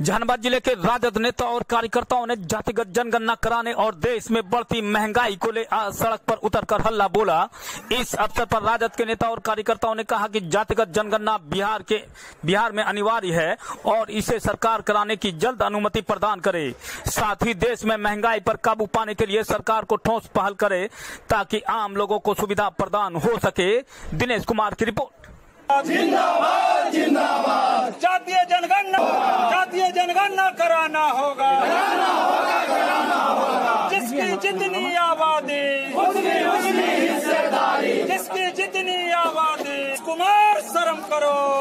जहानाबाद ज़िले के राजद नेता और कार्यकर्ताओं ने जातिगत जनगणना कराने और देश में बढ़ती महँगाई को ले सड़क पर उतरकर हल्ला बोला। इस अवसर पर राजद के नेता और कार्यकर्ताओं ने कहा कि जातिगत जनगणना बिहार के, बिहार में अनिवार्य है और इसे सरकार कराने की जल्द अनुमति प्रदान करे। साथ ही देश में महँगाई पर काबू पाने के लिए सरकार को ठोस पहल करे ताकि आम लोगों को सुविधा प्रदान हो सके। दिनेश कुमार की रिपोर्ट। जनगणना जातीय जनगणना कराना होगा। जिसकी जितनी आबादी जिसकी जितनी आबादी कुमार शर्म करो।